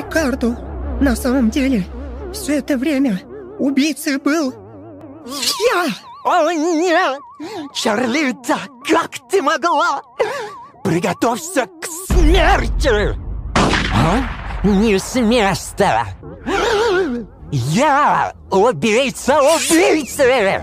Рикарду, на самом деле, все это время убийцей был я! О нет! Чарлита, как ты могла? Приготовься к смерти! А? Не с места! Я убийца убийцы!